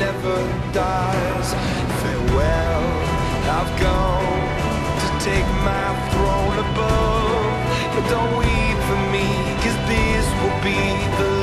never dies. Farewell, I've gone to take my throne above. But don't weep for me, cause this will be the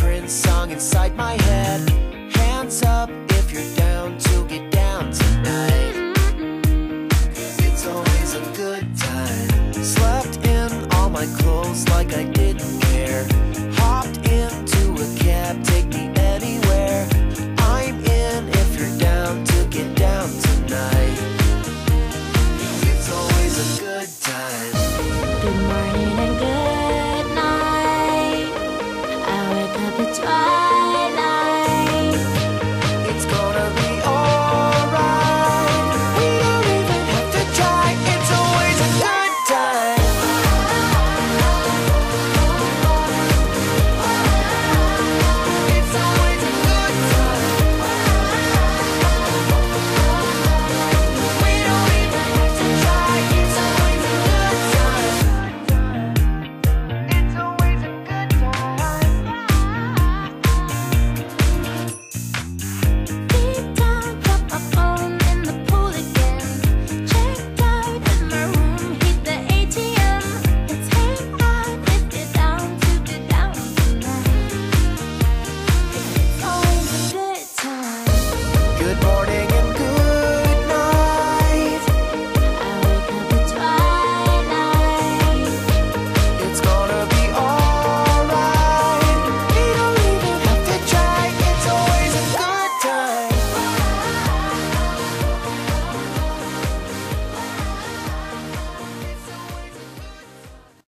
Prince song inside my head. Hands up if you're down to get down tonight. It's always a good time. Slept in all my clothes like I didn't care.